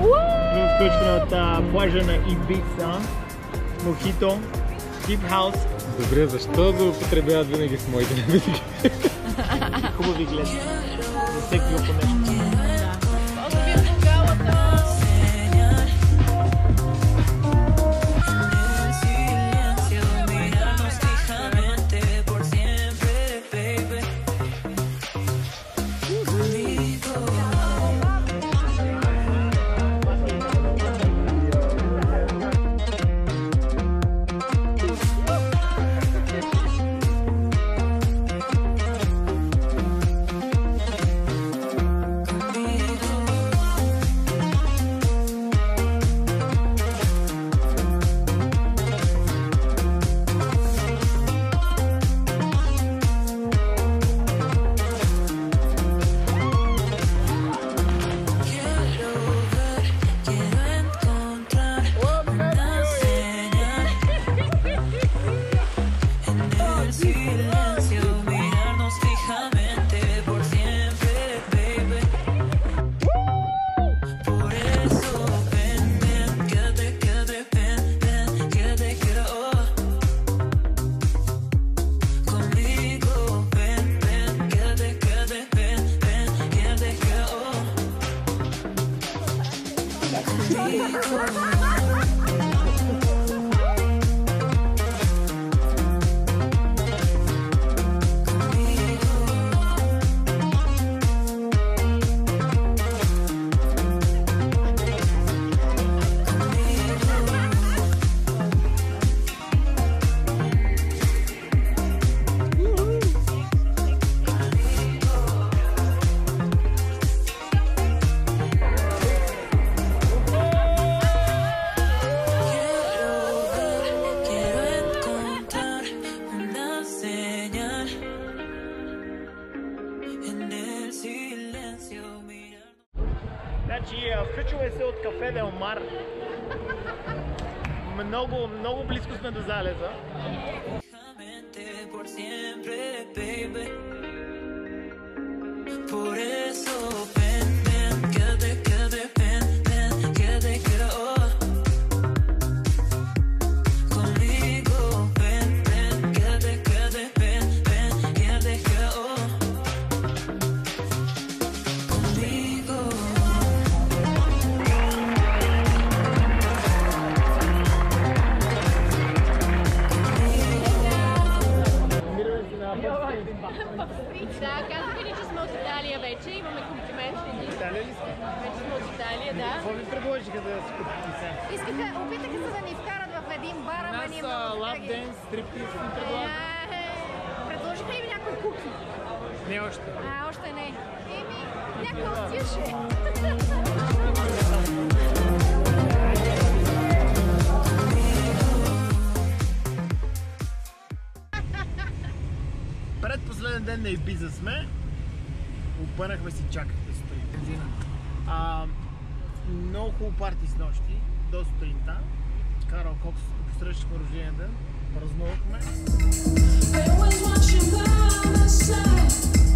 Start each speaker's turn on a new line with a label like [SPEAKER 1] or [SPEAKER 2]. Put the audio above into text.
[SPEAKER 1] Плюс включване от а, плажа на Ибица, Мохито, Дип Хаус.
[SPEAKER 2] Добре, защо злоупотребяват винаги с моите напитки?
[SPEAKER 1] Хубави гледат. За всеки по нещо.
[SPEAKER 3] You.
[SPEAKER 1] Значи, включваме се от кафе Делмар. Много, много близко сме до залеза.
[SPEAKER 3] Por.
[SPEAKER 4] Италия
[SPEAKER 1] ли сте?
[SPEAKER 4] Вече сме от Италия, да.
[SPEAKER 1] Какво ви предложиха да си купите сега?
[SPEAKER 5] Искаха, опитаха се да ни вкарат в един бар, ама ние много
[SPEAKER 1] лап денс, стриптиз ни предлагат.
[SPEAKER 5] Е, Предложиха ви някои куки?
[SPEAKER 1] Не още.
[SPEAKER 5] А, още не. Еми, някой отиваше.
[SPEAKER 1] Предпоследен ден на Ибиза сме. Опънахме си чакахме сутрин бензина. А, много хубаво парти с нощи, до сутринта. Карал Кокс, посрещахме рождения ден, празнувахме.
[SPEAKER 3] Always want by my side.